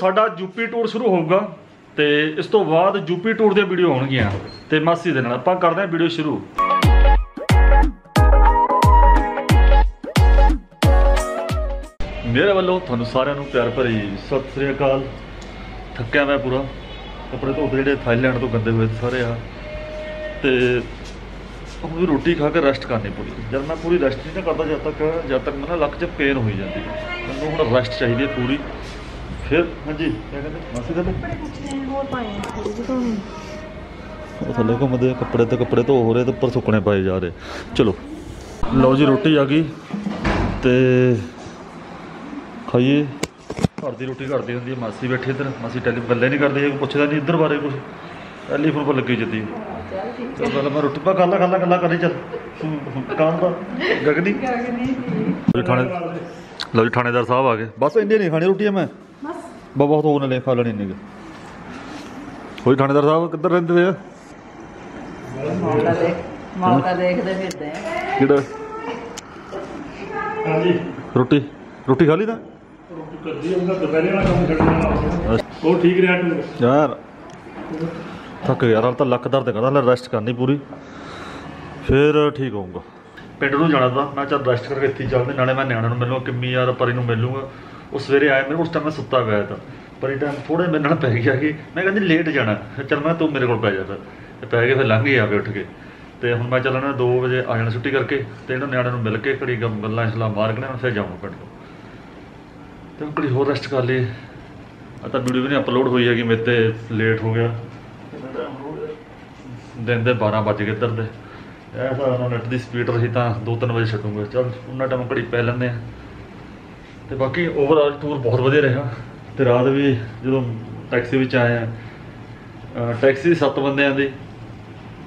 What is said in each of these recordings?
ਸਾਡਾ UP tour ਸ਼ੁਰੂ ਹੋਊਗਾ ਤੇ ਇਸ ਤੋਂ ਬਾਅਦ ਯੂਪੀ ਟੂਰ ਦੀਆਂ ਵੀਡੀਓ ਆਉਣਗੀਆਂ ਤੇ ਮਾਸੀ ਦੇ ਨਾਲ ਆਪਾਂ ਕਰਦੇ ਹਾਂ ਵੀਡੀਓ ਸ਼ੁਰੂ। ਮੇਰੇ ਵੱਲੋਂ ਤੁਹਾਨੂੰ ਸਾਰਿਆਂ ਨੂੰ ਪਿਆਰ ਭਰੀ ਸਤਿ ਸ੍ਰੀ ਅਕਾਲ। ਥੱਕਿਆ ਮੈਂ ਪੂਰਾ। ਕੱਪੜੇ ਧੋਤੇ ਜਿਹੜੇ ਥਾਈਲੈਂਡ ਤੋਂ ਗੰਦੇ ਹੋਏ ਸਾਰੇ ਆ। ਤੇ ਹੁਣ ਰੋਟੀ ਖਾ ਕੇ ਰੈਸਟ ਕਰਨੀ ਪੂਰੀ। ਜਦ ਮੈਂ ਪੂਰੀ ਰੈਸਟ ਨਹੀਂ ਨਾ ਕਰਦਾ, ਜਦ ਤੱਕ ਜਦ ਤੱਕ ਮੈਨੂੰ ਲੱਕ 'ਚ ਪੇਨ ਹੋਈ ਜਾਂਦੀ ਮੈਨੂੰ ਹੁਣ ਰੈਸਟ ਚਾਹੀਦੀ ਹੈ ਪੂਰੀ। ਫਿਰ ਹਾਂਜੀ। ਕੀ ਕਹਿੰਦੇ? ਮਾਸੀ ਦੇ ਹੋਰ ਪਾਏ ਥੋੜੀ ਜਿਹੀ ਧੋਣੀ। ਉਹ ਥੱਲੇ ਘੁੰਮਦੇ ਆ, ਕੱਪੜੇ ਤੇ ਕੱਪੜੇ ਧੋ ਹੋ ਰਹੇ ਤੇ ਉੱਪਰ ਸੁੱਕਣੇ ਪਏ ਜਾ ਰਹੇ। ਚਲੋ। ਲਓ ਜੀ ਰੋਟੀ ਆ ਗਈ। ਤੇ ਖਾਈਏ। ਘਰ ਦੀ ਰੋਟੀ ਘਰ ਦੀ ਹੁੰਦੀ ਹੈ ਮਾਸੀ ਬੈਠੀ ਇੱਧਰ। ਮਾਸੀ ਟੈਲੀ ਗੱਲੇ ਨਹੀਂ ਕਰਦੀ ਇਹ ਪੁੱਛਦਾ ਨਹੀਂ ਇੱਧਰ ਬਾਰੇ ਕੁਝ ਟੈਲੀਫੋਨ ਪਰ ਲੱਗੀ ਜੱਦੀ। ਚਲ ਪਹਿਲਾਂ ਮੈਂ ਰੋਟੀ ਪਾ ਗੱਲਾਂ ਗੱਲਾਂ ਗੱਲਾਂ ਕਰੀ ਚੱਲ। ਕੰਮ ਦਾ ਗਗਨੀ। ਲਓ ਜੀ ਥਾਣੇ ਲਓ ਜੀ ਥਾਣੇਦਾਰ ਸਾਹਿਬ ਆ ਗਏ। ਬਸ ਇੰਨੀ ਨਹੀਂ ਖਾਣੀ ਰੋਟੀ ਮੈਂ। ਬਹੁਤ ਹੋਰ ਨੇ ਖਾ ਲੈਣੀ ਨਹੀਂ ਹੋਈ ਥਾਣੇਦਾਰ ਸਾਹਿਬ ਕਿੱਧਰ ਰਹਿੰਦੇ ਆ? ਮੌਕਾ ਦੇਖ ਮੌਕਾ ਦੇਖਦੇ ਫਿਰਦੇ ਆ। ਕਿਹੜਾ? ਹਾਂਜੀ। ਰੋਟੀ? ਰੋਟੀ ਖਾ ਲਈ ਤਾਂ? ਕਰਦੀ ਹੁੰਦਾ ਦੁਪਹਿਰੇ ਵਾਲਾ ਕੰਮ ਛੱਡਣਾ ਉਹ ਠੀਕ ਰਿਹਾ ਤੂੰ? ਯਾਰ ਥੱਕ ਗਿਆ ਹਾਲ ਤਾਂ ਲੱਕ ਦਰਦ ਕਰਦਾ ਲੈ ਰੈਸਟ ਕਰਨੀ ਪੂਰੀ। ਫਿਰ ਠੀਕ ਹੋਊਗਾ। ਪਿੰਡ ਨੂੰ ਜਾਣਾ ਤਾਂ ਮੈਂ ਚੱਲ ਰੈਸਟ ਕਰਕੇ ਇੱਥੇ ਚੱਲਦੇ ਨਾਲੇ ਮੈਂ ਨਿਆਣਿਆਂ ਨੂੰ ਮਿਲੂੰਗਾ ਕਿੰਮੀ ਯਾਰ ਪਰੀ ਨੂੰ ਮਿਲੂੰਗਾ। ਉਹ ਸਵੇਰੇ ਆਇਆ, ਮੇਰੇ ਉਸ ਟਾਈਮ ਮੈਂ ਸੁੱਤਾ ਪਿਆ ਤਾਂ। ਇਹ ਟਾਈਮ ਥੋੜੇ ਮੇਰੇ ਨਾਲ ਪੈ ਗਿਆ ਕਿ ਮੈਂ ਕਹਿੰਦੀ ਲੇਟ ਜਾਣਾ। ਫਿਰ ਚੱਲ ਮੈਂ ਤੂੰ ਮੇਰੇ ਕੋਲ ਪੈ ਜਾ ਫਿਰ। ਪੈ ਕੇ ਫਿਰ ਲੰਘ ਹੀ ਆਵੇ ਉੱਠ ਕੇ। ਤੇ ਹੁਣ ਮੈਂ ਚੱਲਣਾ 2 ਵਜੇ ਆ ਜਾਣਾ ਛੁੱਟੀ ਕਰਕੇ ਤੇ ਇਹਨਾਂ ਨਿਆਣਿਆਂ ਨੂੰ ਮਿਲ ਕੇ ਘੜੀ ਗੱਲਾਂ ਗੱਲਾਂ ਇਸਲਾ ਮਾਰ ਕੇ ਨਾ ਫਿਰ ਜਾਵਾਂ ਪਿੰਡ ਨੂੰ ਤੇ ਹੁਣ ਘੜੀ ਹੋਰ ਰੈਸਟ ਕਰ ਲਈ ਆ ਤਾਂ ਵੀਡੀਓ ਵੀ ਨਹੀਂ ਅਪਲੋਡ ਹੋਈ ਹੈਗੀ, ਮੇਰੇ ਤੇ ਲੇਟ ਹੋ ਗਿਆ। ਦਿਨ ਦੇ 12 ਵੱਜ ਗਏ ਇੱਧਰ ਦੇ। ਇਹ ਸਾਰਾ ਨੈਟ ਦੀ ਸਪੀਡ ਰਹੀ ਤਾਂ 2-3 ਵਜੇ ਛੱਡੂਗਾ। ਚਲ, ਉਹਨਾਂ ਟਾਈਮ ਘੜੀ ਪੈ ਲੈਂਦੇ ਆ। ਤੇ ਬਾਕੀ ਓਵਰਆਲ ਟੂਰ ਬਹੁਤ ਵਧੀਆ ਰਿਹਾ। ਤੇ ਰਾਤ ਵੀ ਜਦੋਂ ਟੈਕਸੀ ਵਿੱਚ ਆਏ ਆ ਟੈਕਸੀ ਸੱਤ ਬੰਦਿਆਂ ਦੀ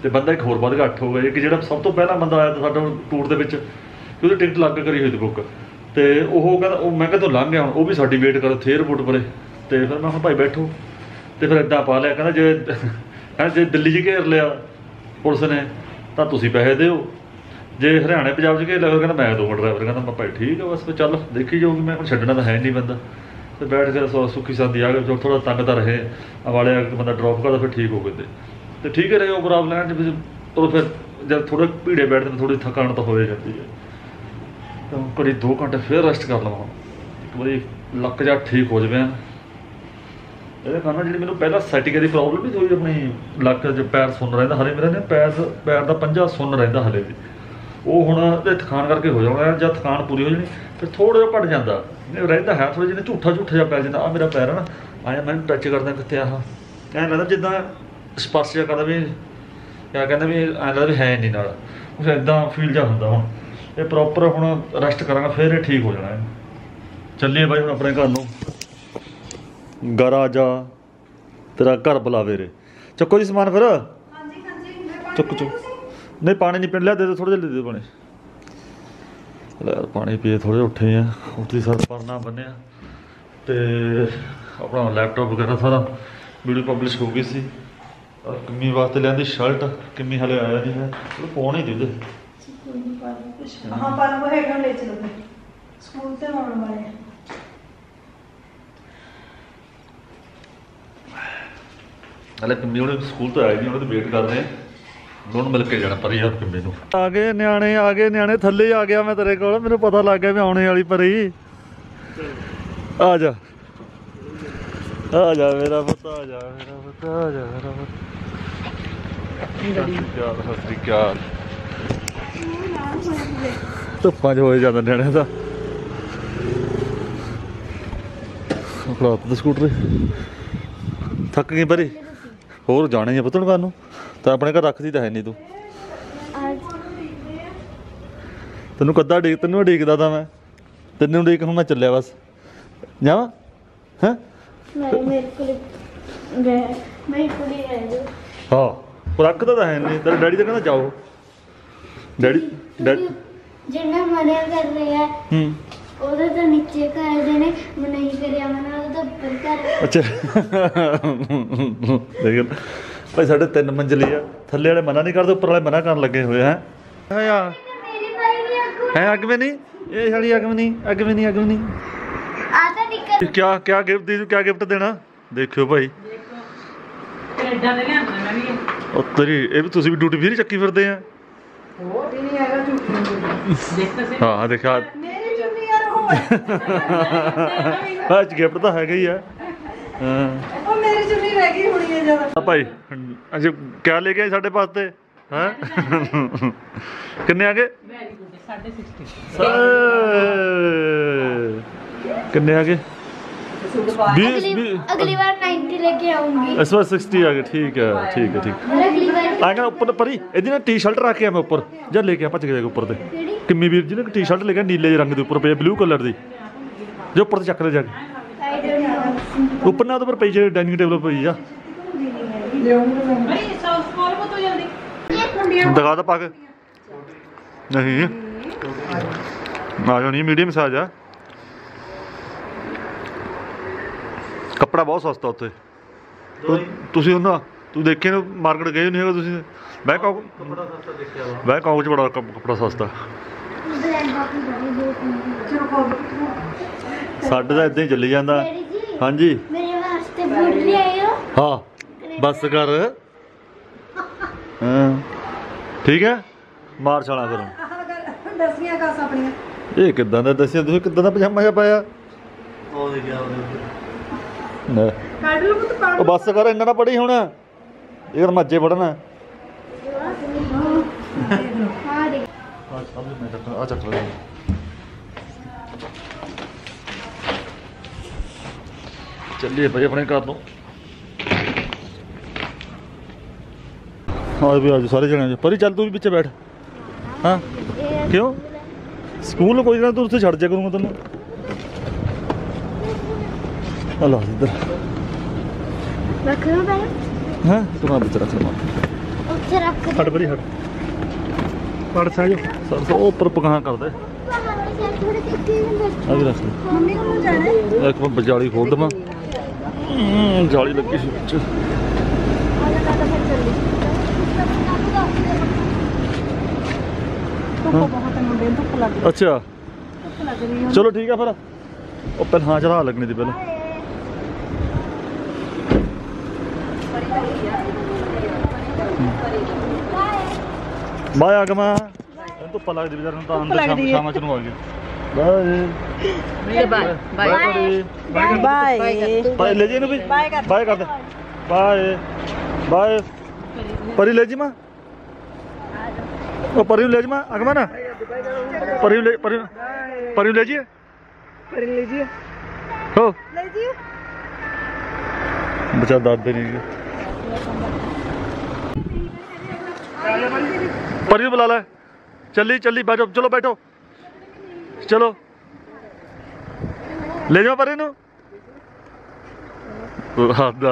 ਤੇ ਬੰਦਾ ਇੱਕ ਹੋਰ ਵੱਧ ਘੱਟ ਹੋ ਗਿਆ। ਇੱਕ ਜਿਹੜਾ ਸਭ ਤੋਂ ਪਹਿਲਾਂ ਬੰਦਾ ਆਇਆ ਤਾਂ ਸਾਡਾ ਟੂਰ ਦੇ ਵਿੱਚ ਉਹਦੀ ਟਿਕਟ ਲੱਗ ਕਰੀ ਹੋਈ ਸੀ ਬੁੱਕ ਤੇ ਉਹ ਕਹਿੰਦਾ, ਉਹ ਮੈਂ ਕਿਹਾ ਲੰਘ ਗਿਆ ਹੁਣ, ਉਹ ਵੀ ਸਾਡੀ ਵੇਟ ਕਰ ਉੱਥੇ 에어ਪੋਰਟ ਪਰੇ। ਤੇ ਫਿਰ ਮੈਂ ਕਿਹਾ, ਭਾਈ ਬੈਠੋ। ਤੇ ਫਿਰ ਇਦਾਂ ਪਾ ਲਿਆ, ਕਹਿੰਦਾ, ਜੇ ਕਹਿੰਦਾ ਜੇ ਦਿੱਲੀ 'ਚ ਘੇਰ ਲਿਆ ਪੁਲਿਸ ਨੇ, ਤਾਂ ਤੁਸੀਂ ਪੈਸੇ ਦਿਓ। ਜੇ ਹਰਿਆਣੇ ਪੰਜਾਬ 'ਚ ਘੇਰ ਲਿਆ ਕਹਿੰਦਾ ਮੈਂ ਦਊਂਗਾ ਡਰਾਈਵਰ ਕਹਿੰਦਾ ਮੈਂ ਭਾਈ ਠੀਕ ਆ ਬਸ, ਫਿਰ ਚੱਲ, ਦੇਖੀ ਜਾਊਗੀ, ਮੈਂ ਹੁਣ ਛੱਡਣਾ ਤਾਂ ਹੈ ਨਹੀਂ ਬੰਦਾ। ਤੇ ਬੈਠ ਕੇ ਸੋ ਸੁੱਖੀ ਸੰਦੀ ਆ ਗਏ ਥੋੜਾ ਤੰਗ ਤਾਂ ਰਹੇ ਵਾਲੇ ਆ ਕੇ ਬੰਦਾ ਡ੍ਰੌਪ ਕਰਦਾ, ਫਿਰ ਠੀਕ ਹੋ ਗਏ ਤੇ ਤੇ ਠੀਕ ਰਹੇ ਓਵਰਆਲ ਲੈਣ ਚ, ਫਿਰ ਉਹ ਫਿਰ ਜਦ ਥੋੜਾ ਭੀੜੇ ਬੈਠਦੇ ਨੇ ਥੋੜੀ ਥਕਾਨ ਤਾਂ ਹੋਏ ਜਾਂਦੀ ਹੈ। ਤਾਂ ਘੜੀ 2 ਘੰਟੇ ਫਿਰ ਰੈਸਟ ਕਰ ਲਵਾਂ। ਇੱਕ ਵਾਰੀ ਲੱਕ ਜਾ ਠੀਕ ਹੋ ਜਾਵੇ। ਇਹਦੇ ਕਾਰਨ ਜਿਹੜੀ ਮੈਨੂੰ ਪਹਿਲਾਂ ਸੈਟਿੰਗ ਦੀ ਪ੍ਰੋਬਲਮ ਵੀ ਹੋਈ ਆਪਣੀ ਲੱਕ 'ਚ ਪੈਰ ਸੁੰਨ ਰਹਿੰਦਾ, ਹਲੇ ਮੇਰਾ ਨਾ ਪੈਰ ਪੈਰ ਦਾ ਪੰਜਾ ਸੁੰਨ ਰਹਿੰਦਾ ਹਲੇ ਵੀ। ਉਹ ਹੁਣ ਤੇ ਥਕਾਨ ਕਰਕੇ ਹੋ ਜਾਣਾ ਜਦ ਥਕਾਨ ਪੂਰੀ ਹੋ ਜਾਣੀ ਫਿਰ ਥੋੜਾ ਜਿਹਾ ਘਟ ਜਾਂਦਾ। ਇਹ ਰਹਿੰਦਾ ਹੈ ਥੋੜਾ ਜਿਹਾ ਝੂਠਾ ਝੂਠਾ ਜਿਹਾ ਪੈ ਜਾਂਦਾ। ਆ ਮੇਰਾ ਪੈਰ ਹੈ ਨਾ ਆਇਆ ਮੈਨੂੰ ਟੱਚ ਕਰਦਾ ਕਿੱਥੇ ਆਹ। ਐਂ ਲੱਗਦਾ ਜਿੱਦਾਂ ਸਪਰਸ਼ ਜਿਹਾ ਕਰਦਾ ਵੀ ਕਿਆ ਕਹਿੰਦਾ ਵੀ ਐਂ ਲੱਗਦਾ ਵੀ ਹੈ ਨਹੀਂ ਨਾਲ। ਕੁਛ ਇਦਾਂ ਫੀਲ ਜਿਹਾ ਹੁੰਦਾ ਹੁਣ। ਇਹ ਪ੍ਰੋਪਰ ਹੁਣ ਰੈਸਟ ਕਰਾਂਗਾ ਫਿਰ ਇਹ ਠੀਕ ਹੋ ਜਾਣਾ ਚੱਲੀਏ ਬਾਈ ਹੁਣ ਆਪਣੇ ਘਰ ਨੂੰ। ਆ ਜਾ ਤੇਰਾ ਘਰ ਬੁਲਾਵੇ ਰੇ। ਚੱਕੋ ਜੀ ਸਮਾਨ ਫਿਰ। ਹਾਂਜੀ ਹਾਂਜੀ ਮੈਂ ਚੁੱਕ ਚੁੱਕ। ਨਹੀਂ ਪਾਣੀ ਨਹੀਂ ਪੀਣ ਲਿਆ ਦੇ ਦੇ ਥੋੜਾ ਜਿਹਾ ਦੇ ਦੇ ਪਾਣੀ। ਲੈ ਪਾਣੀ ਪੀਏ ਥੋੜੇ ਉੱਠੇ ਆ। ਉੱਠੀ ਸਰ ਪਰਨਾ ਬੰਨਿਆ। ਤੇ ਆਪਣਾ ਲੈਪਟਾਪ ਵਗੈਰਾ ਸਾਰਾ ਵੀਡੀਓ ਪਬਲਿਸ਼ ਹੋ ਗਈ ਸੀ। ਔਰ ਕਿੰਮੀ ਵਾਸਤੇ ਲਿਆਂਦੀ ਸ਼ਰਟ ਕਿੰਮੀ ਹਲੇ ਆਇਆ ਨਹੀਂ ਹੈ। ਉਹ ਪਾਉਣ ਹੀ ਦੇ ਦੇ। ਕੋਈ ਨਹੀਂ ਪਾ ਕੁਛ। ਹਾਂ ਪਰ ਉਹ ਹੈਗਾ ਲੈ ਚਲੋ ਫਿਰ। ਸਕੂਲ ਤੇ ਆਉਣ ਵਾਲੇ। ਹਲੇ ਕਿੰਮੀ ਉਹਨੇ ਸਕੂਲ ਤੋਂ ਆਏ ਨਹੀਂ ਉਹਨੇ ਵੇਟ ਕਰ ਰਹੇ ਲੋਨ ਮਿਲ ਕੇ ਜਾਣਾ ਪਰ ਯਾਰ ਕਿੰਮੀ ਨੂੰ। ਆ ਗਏ ਨਿਆਣੇ, ਆ ਗਏ ਨਿਆਣੇ, ਥੱਲੇ ਆ ਗਿਆ ਮੈਂ ਤੇਰੇ ਕੋਲ। ਮੈਨੂੰ ਪਤਾ ਲੱਗ ਗਿਆ ਵੀ ਆਉਣੇ ਵਾਲੀ ਪਰੀ। ਆ ਜਾ। ਆ ਜਾ ਮੇਰਾ ਪੁੱਤ, ਆ ਜਾ ਮੇਰਾ ਪੁੱਤ, ਆ ਜਾ ਮੇਰਾ ਪੁੱਤ। ਸਤਿ ਸ਼੍ਰੀ ਅਕਾਲ ਧੁੱਪਾਂ 'ਚ ਹੋਏ ਜਾਂਦਾ ਨਿਆਣੇ ਦਾ। ਖਲਾਤ ਦਾ ਸਕੂਟਰ ਥੱਕ ਗਈ ਬਰੀ ਹੋਰ ਜਾਣੇ ਆ ਪੁੱਤਣ ਨੂੰ? ਤਾਂ ਆਪਣੇ ਘਰ ਰੱਖਦੀ ਤਾਂ ਹੈ ਨਹੀਂ ਤੂੰ। ਤੈਨੂੰ ਕੱਦਾ ਡੀਕ ਤੈਨੂੰ ਡੀਕਦਾ ਤਾਂ ਮੈਂ। ਤੈਨੂੰ ਡੀਕ ਹੁਣ ਮੈਂ ਚੱਲਿਆ ਬਸ। ਜਾਵਾਂ? ਹੈਂ? ਮੈਂ ਮੇਰੇ ਕੋਲ ਮੈਂ ਮੈਂ ਕੁੜੀ ਰਹਿ ਜਾ। ਹਾਂ ਉਹ ਰੱਖਦਾ ਤਾਂ ਹੈ ਨਹੀਂ। ਤੇਰੇ ਡੈਡੀ ਤਾਂ ਕਹਿੰਦਾ ਜਾਓ। ਡੈਡੀ ਡੈਡੀ ਜਿੰਨਾ ਮਰਿਆ ਕਰ ਰਿਹਾ ਹੂੰ ਉਹਦੇ ਤਾਂ ਨੀਚੇ ਘਰ ਦੇ ਨੇ ਮੈਂ ਨਹੀਂ ਕਰਿਆ ਮੈਂ ਉਹਦਾ ਉੱਪਰ ਘਰ। ਅੱਛਾ। ਦੇਖ ਭਾਈ ਸਾਡੇ ਤਿੰਨ ਮੰਜ਼ਲੀ ਆ। ਥੱਲੇ ਵਾਲੇ ਮਨਾ ਨਹੀਂ ਕਰਦੇ ਉੱਪਰ ਵਾਲੇ ਮਨਾ ਕਰਨ ਲੱਗੇ ਹੋਏ ਹੈ ਹੈ ਆ। ਵੀ ਅੱਗੋਂ ਹੈ ਅੱਗ ਵੀ ਨਹੀਂ ਇਹ ਸਾਡੀ ਅੱਗ ਵੀ ਨਹੀਂ ਅੱਗ ਵੀ ਨਹੀਂ ਅੱਗ ਵੀ ਨਹੀਂ ਆ ਤਾਂ ਨਿਕਰ ਕਿਆ ਕਿਆ ਗਿਫਟ ਦੀ ਕਿਆ ਗਿਫਟ ਦੇਣਾ? ਦੇਖਿਓ ਭਾਈ। ਕੈਨੇਡਾ ਦੇ ਲਿਆਂਦੇ ਮੈਂ ਵੀ। ਉਹ ਤੇਰੀ ਇਹ ਵੀ ਤੁਸੀਂ ਵੀ ਡਿਊਟੀ ਫ੍ਰੀ ਚੱਕੀ ਫਿਰਦੇ ਆ। ਹੋਰ ਵੀ ਨਹੀਂ ਹੈਗਾ ਝੂਠੀ ਦੇਖ ਤਾਂ ਸਹੀ। ਹਾਂ ਦੇਖਿਆ। ਮੇਰੀ ਹੋਏ ਗਿਫਟ ਤਾਂ ਹੈਗਾ ਹੀ ਆ। ਹਾਂ। ਚੁੰਨੀ ਰਹਿ ਗਈ ਹੋਣੀ ਹੈ ਜਦ ਆ ਭਾਈ ਅਜੇ ਕਿਆ ਲੈ ਕੇ ਆਏ ਸਾਡੇ ਵਾਸਤੇ? ਹੈ? ਕਿੰਨੇ ਆ ਕਿੰਨੇ ਆ ਅਗਲੀ ਅਗਲੀ ਵਾਰ 90 ਲੈ ਕੇ ਆਉਂਗੀ। ਇਸ ਵਾਰ 60 ਆ ਗਏ ਠੀਕ ਹੈ ਠੀਕ ਹੈ ਠੀਕ। ਆ ਗਿਆ ਉੱਪਰ ਪਰੀ ਇਹਦੀ ਨਾ ਟੀ-ਸ਼ਰਟ ਰੱਖ ਕੇ ਆ ਮੈਂ ਉੱਪਰ ਜਾਂ ਲੈ ਕੇ ਆ ਭੱਜ ਕੇ ਉੱਪਰ ਤੇ। ਕਿੰਮੀ ਵੀਰ ਜੀ ਨੇ ਟੀ-ਸ਼ਰਟ ਲੈ ਕੇ ਨੀਲੇ ਰੰਗ ਦੇ ਉੱਪਰ ਪਏ ਬਲੂ ਕਲਰ ਦੀ। ਜੋ ਉੱਪਰ ਤੇ ਚੱਕ ਲੈ ਜਾ ਕੇ। आई डोंट नो ਉੱਪਰ ਨਾ ਉਹਦੇ ਉੱਪਰ ਪਈ ਜੇ ਡਾਈਨਿੰਗ ਟੇਬਲ ਉੱਪਰ ਪਈ ਆ ਬਈ ਸੌਸ ਕੋਲ ਕੋ ਤੋਂ ਜਲਦੀ ਦਿਖਾ ਤਾਂ ਪਾ ਕੇ ਨਹੀਂ ਆ ਜਾਣੀ ਮੀਡੀਅਮ ਸਾਈਜ਼ ਆ ਕੱਪੜਾ ਬਹੁਤ ਸਸਤਾ ਉੱਥੇ ਤੁ- ਤੁਸੀਂ ਉਹਨਾਂ ਤੂੰ ਦੇਖੇ ਨਾ ਮਾਰਕੀਟ ਗਏ ਨਹੀਂ ਹੈਗਾ ਤੁਸੀਂ ਬੈਂਕਾਕ ਕੱਪੜਾ ਸਸਤਾ ਦੇਖਿਆ ਵਾ ਬੈਂਕਾਕ ਚ ਬੜਾ ਕੱਪ- ਕੱਪੜਾ ਸਸਤਾ ਸਾਡਾ ਤਾਂ ਇਦਾਂ ਹੀ ਚੱਲੀ ਜਾਂਦਾ। ਹਾਂਜੀ। ਮੇਰੇ ਵਾਸਤੇ ਬੂਟ ਲਿਆਇਓ। ਹਾਂ ਬਸ ਕਰ। ਹਾਂ। ਠੀਕ ਹੈ? ਮਾਰ ਛਾਲਾ ਕਰੋ ਦਸੀਆਂ ਕਾਸ ਆਪਣੀਆਂ। ਇਹ ਕਿੱਦਾਂ ਦਾ ਦਸੀਆਂ? ਤੁਸੀਂ ਕਿੱਦਾਂ ਦਾ ਪਜਾਮਾ ਜਿਹਾ ਪਾਇਆ? ਉਹ ਬਸ ਕਰ ਇੰਨਾ ਨਾ ਪੜੀ ਹੁਣ। ਇਹ ਮੱਜੇ ਪੜਨਾ ਆ ਚੱਕ ਲੈ ਚੱਲੀਏ ਭਾਈ ਆਪਣੇ ਘਰ ਨੂੰ। ਆਜ ਵੀ ਅੱਜ ਸਾਰੇ ਜਣੇ ਪਰੀ ਚੱਲ ਤੂੰ ਵੀ ਵਿੱਚ ਬੈਠ। ਹਾਂ? ਕਿਉਂ? ਸਕੂਲ ਕੋਈ ਨਾ ਤੂੰ ਉੱਥੇ ਛੱਡ ਜਾ ਕਰੂੰਗਾ ਤੈਨੂੰ। ਹਲਾ ਇੱਧਰ। ਰੱਖਣਾ ਬੈਠ ਹਾਂ? ਤੂੰ ਵਿੱਚ ਰੱਖ ਲੈ। ਉੱਥੇ ਰੱਖ ਫੜ ਬਰੀ ਹਟ। ਪੜ ਸਾਜੋ ਸਰ ਤੋਂ ਉੱਪਰ ਪਗਾਹ ਕਰਦਾ। ਆ ਵੀ ਰੱਖ ਲੈ। ਮੰਮੀ ਕੋਲ ਜਾਣਾ ਇੱਕ ਮੈਂ ਬਜਾਲੀ ਖੋਲ ਦਵਾਂ। ਜਾਲੀ ਲੱਗੀ ਸੀ ਵਿੱਚ। ਅੱਛਾ। ਚਲੋ ਠੀਕ ਆ ਫਿਰ। ਉਹ ਪਹਿਲਾਂ ਹਾਂ ਚਲਾ ਲੱਗਣੀ ਦੀ ਪਹਿਲਾਂ। ਬਾਏ ਆਗਮਾ। ਇਹਨੂੰ ਧੁੱਪ ਲੱਗਦੀ ਵਿਚਾਰ ਨੂੰ ਤਾਂ ਅੰਦਰ ਸ਼ਾਮ। ਸ਼ਾਮਾਂ ਚ ਨੂੰ ਆ ਗਿਆ ਬਾਏ। ਮੇਰੇ bye bye bye bye bye ਲੈ ਜੀ ਇਹਨੂੰ ਵੀ ਬਾਏ ਕਰ। ਬਾਏ ਕਰ ਦੇ ਬਾਏ ਬਾਏ ਪਰੀ ਲੈ ਜੀ ਮਾਂ ਉਹ ਪਰੀ ਨੂੰ ਲੈ ਜੀ ਮਾਂ ਅਗਮਾ ਨਾ ਪਰੀ ਨੂੰ ਲੈ ਪਰੀ ਨੂੰ- ਪਰੀ ਨੂੰ ਲੈ ਜੀ ਕਰ ਲੀਜੀਏ ਹੋ ਲੈ ਜੀ ਬਚਾ ਦਾਦੇ ਨਹੀਂ ਪਰੀ ਨੂੰ ਬੁਲਾ ਲੈ ਜਾਓ ਪਰੀ ਨੂੰ। ਉਹ ਆਦਾ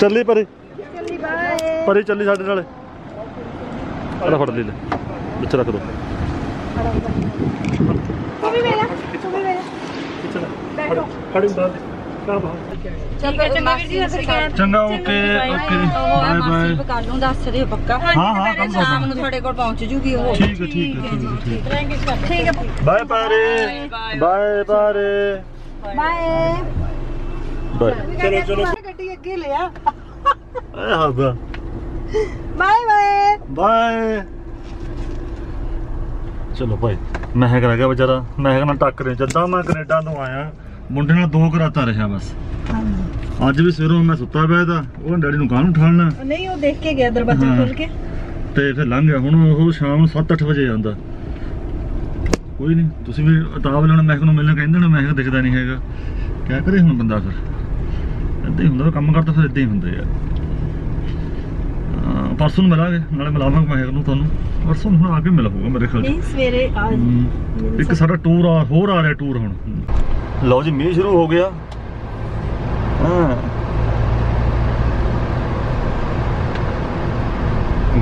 ਚੱਲੀ ਪਰੀ ਚੱਲੀ ਬਾਏ ਪਰੀ ਚੱਲੀ ਸਾਡੇ ਨਾਲ। ਆਲਾ ਫੜ ਲੈ ਵਿੱਚ ਰੱਖ ਦੋ। ਤੂੰ ਵੀ ਵੇਲਾ ਤੂੰ ਵੀ ਵੇਲਾ ਬੈਠੋ। ਖੜੀ ਬਾਤ ਚੰਗਾ ਵੀਰ ਜੀ ਸਤਿ ਸ਼੍ਰੀ ਅਕਾਲ। ਚੰਗਾ ਓਕੇ ਓਕੇ ਬਾਏ ਬਾਏ। ਕੱਲ ਨੂੰ ਦੱਸ ਦਿਓ ਪੱਕਾ। ਹਾਂ ਹਾਂ ਕੰਮ ਸ਼ਾਮ ਕਰਦਾ ਨੂੰ ਤੁਹਾਡੇ ਕੋਲ ਪਹੁੰਚ ਜੂਗੀ ਉਹ। ਠੀਕ ਹੈ ਠੀਕ ਹੈ ਠੀਕ ਹੈ ਠੀਕ ਹੈ ਬਾਏ ਪਾਰੇ ਬਾਏ ਪਾਰੇ ਬਾਏ। ਬਾਏ। ਚਲੋ ਚਲੋ। ਗੱਡੀ ਅੱਗੇ ਲਿਆ। ਏ ਹੱਦਾ ਬਾਏ ਬਾਏ। ਬਾਏ। ਚਲੋ ਭਾਈ ਮਹਿਕ ਰਹਿ ਗਿਆ ਵਿਚਾਰਾ। ਮਹਿਕ ਨਾਲ ਟੱਕਰੇ ਜਦਾਂ ਮੈਂ ਕੈਨੇਡਾ ਤੋਂ ਆਇਆ। ਮੁੰਡੇ ਨਾਲ ਦੋ ਘਰਾਤਾ ਰਿਹਾ ਬਸ। ਅੱਜ ਵੀ ਸਵੇਰੋਂ ਮੈਂ ਸੁੱਤਾ ਪਿਆ ਤਾਂ ਉਹ ਡੈਡੀ ਨੂੰ ਕਾਹਨੂੰ ਠਾਲਣਾ। ਨਹੀਂ ਉਹ ਦੇਖ ਕੇ ਗਿਆ ਦਰਵਾਜ਼ਾ ਹਾਂ। ਖੋਲ ਕੇ। ਤੇ ਫਿਰ ਲੰਘ ਗਿਆ। ਹੁਣ ਉਹ ਸ਼ਾਮ ਨੂੰ 7-8 ਵਜੇ ਆਉਂਦਾ। ਕੋਈ ਨਹੀਂ ਤੁਸੀਂ ਵੀ ਉਤਾਵ ਲੈਣਾ ਮਹਿਕ ਨੂੰ ਮਿਲਣ ਕਹਿੰਦੇ ਨੇ ਮਹਿਕ ਦਿਖਦਾ ਨਹੀਂ ਹੈਗਾ। ਕਿਆ ਕਰੇ ਹੁਣ ਬੰਦਾ ਫਿਰ? ਏਦਾਂ ਹੀ ਹੁੰਦਾ ਕੰਮ ਕਰਦਾ ਫਿਰ ਏਦਾਂ ਹੀ ਹੁੰਦੇ ਆ। ਅਹ ਪਰਸੋਂ ਨੂੰ ਮਿਲਾਂਗੇ ਨਾਲੇ ਮਿਲਾਵਾਂਗੇ ਮਹਿਕ ਨੂੰ ਤੁਹਾਨੂੰ। ਪਰਸੋਂ ਨੂੰ ਹੁਣ ਆ ਕੇ ਮਿਲ ਹੋਊਗਾ ਮੇਰੇ ਖਿਆਲ 'ਚ। ਨਹੀਂ ਸਵੇਰੇ ਆ ਹਮ, ਇੱਕ ਸਾਡਾ ਟੂਰ ਆ ਹੋਰ ਆ ਰਿਹਾ ਟੂਰ ਹੁਣ। ਲਓ ਜੀ ਮੀਂਹ ਸ਼ੁਰੂ ਹੋ ਗਿਆ।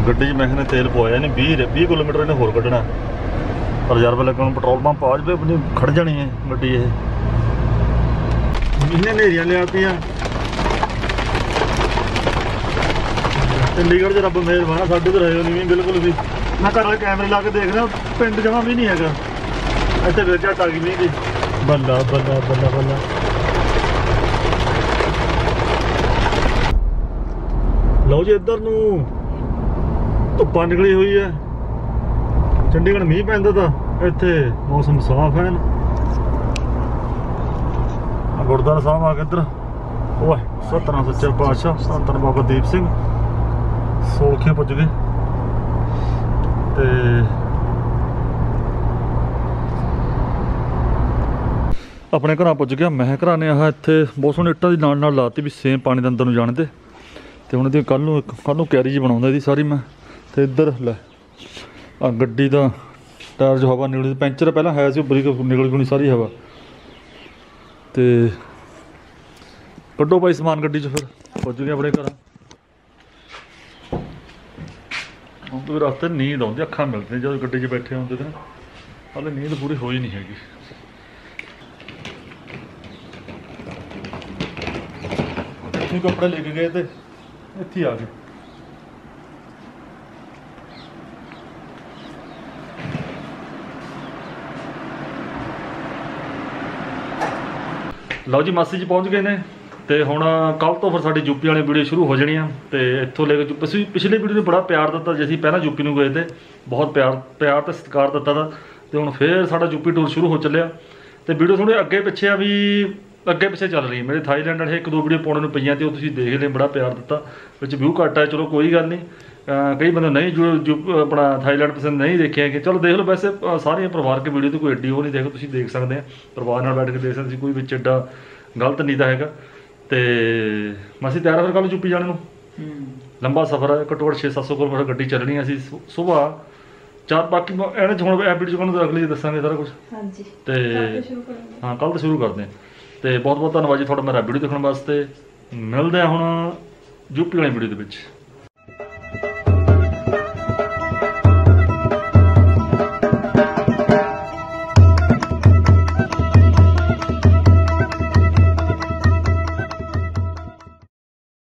ਗੱਡੀ 'ਚ ਮੈਂ ਨੇ ਤੇਲ ਪਵਾਇਆ ਨੇ 20 20 ਕਿਲੋਮੀਟਰ ਇਹਨੇ ਹੋਰ ਕੱਢਣਾ। ਰਿਜ਼ਰਵ ਲੱਗਣ ਪੈਟਰੋਲ ਪੰਪ ਆ ਜਵੇ ਆਪਣੀ ਖੜ ਜਾਣੀ ਹੈ ਗੱਡੀ ਇਹ। ਮਹੀਨੇ ਨੇਰੀਆਂ ਲਿਆਤੀਆਂ। ਚੰਡੀਗੜ੍ਹ 'ਚ ਰੱਬ ਮਿਹਰਬਾਨ ਸਾਡੇ ਤੇ ਰਹੇ ਨਹੀਂ ਬਿਲਕੁਲ ਵੀ। ਮੈਂ ਘਰ ਕੈਮਰੇ ਲਾ ਕੇ ਦੇਖ ਰਿਹਾ ਪਿੰਡ ਜਮਾ ਵੀ ਨਹੀਂ ਹੈਗਾ। ਇੱਥੇ ਵੇਚ ਆ ਗਈ ਮੀਂਹ ਦੀ ਬੱਲਾ ਬੱਲਾ ਬੱਲਾ ਬੱਲਾ। ਲਓ ਜੀ, ਇੱਧਰ ਨੂੰ ਧੁੱਪਾਂ ਨਿਕਲੀ ਹੋਈ ਹੈ। ਚੰਡੀਗੜ੍ਹ ਮੀਂਹ ਪੈਂਦਾ ਤਾਂ ਇੱਥੇ ਮੌਸਮ ਸਾਫ਼ ਹੈ ਨਾ। ਆ ਗੁਰਦੁਆਰਾ ਸਾਹਿਬ ਆ ਕੇ ਇੱਧਰ। ਓਏ ਸਤਨਾਮ ਸੱਚਾ ਪਾਤਸ਼ਾਹ ਧੰਨ ਬਾਬਾ ਦੀਪ ਸਿੰਘ। ਸੋਲਖੇ ਪੁੱਜ ਗਏ। ਤੇ ਆਪਣੇ ਘਰਾਂ ਪੁੱਜ ਗਿਆ। ਮੈਂ ਘਰਾਂ ਨੇ ਆਹ ਇੱਥੇ ਬਹੁਤ ਸੋਹਣੇ ਇੱਟਾਂ ਦੀ ਨਾਲ ਨਾਲ ਲਾਤੀ ਵੀ ਸੇਮ ਪਾਣੀ ਦੇ ਅੰਦਰ ਨੂੰ ਜਾਣ ਦੇ। ਤੇ ਹੁਣ ਇਹਦੀ ਕੱਲ ਨੂੰ ਕੱਲ ਨੂੰ ਕੈਰੀ ਜੀ ਬਣਾਉਂਦਾ ਇਹਦੀ ਸਾਰੀ ਮੈਂ। ਤੇ ਇੱਧਰ ਲੈ ਆ ਗੱਡੀ ਦਾ ਟਾਇਰ 'ਚ ਹਵਾ ਨਿਕਲਦੀ, ਪੈਂਚਰ ਪਹਿਲਾਂ ਹੈ ਸੀ ਬਰੀਕ ਨਿਕਲ ਗਈ ਸਾਰੀ ਹਵਾ। ਤੇ ਕੱਢੋ ਭਾਈ ਸਮਾਨ ਗੱਡੀ 'ਚ ਫਿਰ, ਪੁੱਜ ਗਏ ਆਪਣੇ ਘਰਾਂ। ਹੁਣ ਤੋਂ ਰਸਤੇ ਨੀਂਦ ਆਉਂਦੀ, ਅੱਖਾਂ ਮਿਲਦੀਆਂ ਜਦੋਂ ਗੱਡੀ 'ਚ ਬੈਠੇ ਹੁੰਦੇ ਤੇ ਨਾ। ਹਾਲੇ ਨੀਂਦ ਪੂਰੀ ਹੋਈ ਨਹੀਂ ਹੈਗੀ। ਇੱਥੇ ਕੱਪੜੇ ਲੈ ਕੇ ਗਏ ਤੇ ਇੱਥੇ ਆ ਗਏ ਲਓ ਜੀ, ਮਾਸੀ ਜੀ ਪਹੁੰਚ ਗਏ ਨੇ ਤੇ ਹੁਣ ਕੱਲ ਤੋਂ ਫਿਰ ਸਾਡੀ ਯੂਪੀ ਵਾਲੀ ਵੀਡੀਓ ਸ਼ੁਰੂ ਹੋ ਜਾਣੀ ਆ ਤੇ ਇੱਥੋਂ ਲੈ ਕੇ ਜੋ- ਅਸੀਂ ਪਿਛਲੇ ਵੀਡੀਓ ਨੂੰ ਬੜਾ ਪਿਆਰ ਦਿੱਤਾ ਜੇ, ਅਸੀਂ ਪਹਿਲਾਂ ਯੂਪੀ ਨੂੰ ਗਏ ਤੇ ਬਹੁਤ ਪਿਆਰ ਪਿਆਰ ਤੇ ਸਤਿਕਾਰ ਦਿੱਤਾ ਤਾ ਤੇ ਹੁਣ ਫੇਰ ਸਾਡਾ ਯੂਪੀ ਟੂਰ ਸ਼ੁਰੂ ਹੋ ਚੱਲਿਆ ਤੇ ਵੀਡੀਓ ਥੋੜੇ ਅੱਗੇ ਪਿੱਛੇ ਆ ਵੀ ਅੱਗੇ ਪਿੱਛੇ ਚੱਲ ਰਹੀ ਹੈ। ਮੇਰੇ ਥਾਈਲੈਂਡ ਵਾਲੇ ਇੱਕ ਦੋ ਵੀਡੀਓ ਪਾਉਣ ਨੂੰ ਪਈਆਂ ਤੇ ਉਹ ਤੁਸੀਂ ਦੇਖ ਲਏ ਬੜਾ ਪਿਆਰ ਦਿੱਤਾ। ਵਿੱਚ ਵਿਊ ਘੱਟ ਆ ਚਲੋ ਕੋਈ ਗੱਲ ਨਹੀਂ। ਕਈ ਬੰਦੇ ਨਹੀਂ ਜੋ ਜੋ ਆਪਣਾ ਥਾਈਲੈਂਡ ਪਸੰਦ ਨਹੀਂ ਦੇਖਿਆ ਕਿ ਚਲੋ ਦੇਖ ਲਓ ਵੈਸੇ ਸਾਰੀਆਂ ਪਰਿਵਾਰ ਕੇ ਵੀਡੀਓ ਤੇ ਕੋਈ ਐਡੀ ਉਹ ਨਹੀਂ ਦੇਖੋ ਤੁਸੀਂ ਦੇਖ ਸਕਦੇ ਆ। ਪਰਿਵਾਰ ਨਾਲ ਬੈਠ ਕੇ ਦੇਖ ਸਕਦੇ ਸੀ ਕੋਈ ਵਿੱਚ ਐਡਾ ਗਲਤ ਨਹੀਂ ਤਾਂ ਹੈਗਾ। ਤੇ ਮਸੀਂ ਤਿਆਰ ਫਿਰ ਕੱਲ ਚੁੱਪੀ ਜਾਣ ਨੂੰ? ਲੰਬਾ ਸਫ਼ਰ ਹੈ ਘੱਟੋ ਘੱਟ 6-700 ਕਿਲੋਮੀਟਰ ਗੱਡੀ ਚੱਲਣੀ ਹੈ ਅਸੀਂ ਸਵੇਰ ਚਾਰ ਬਾਕੀ ਇਹਨੇ ਹੁਣ ਵੀਡੀਓ ਚ ਤੁਹਾਨੂੰ ਅਗਲੀ ਦੱਸਾਂਗੇ ਸਾਰਾ ਕੁਝ ਹਾਂਜੀ। ਤੇ ਹਾਂ ਕੱਲ ਤੋਂ ਸ਼ੁਰੂ ਕਰਦੇ ਹਾਂ ਤੇ ਬਹੁਤ ਬਹੁਤ ਧੰਨਵਾਦ ਜੀ ਤੁਹਾਡਾ ਮੇਰਾ ਵੀਡੀਓ ਦੇਖਣ ਵਾਸਤੇ। ਮਿਲਦੇ ਆ ਹੁਣ ਯੂਪੀ ਵਾਲੀ ਵੀਡੀਓ ਦੇ ਵਿੱਚ।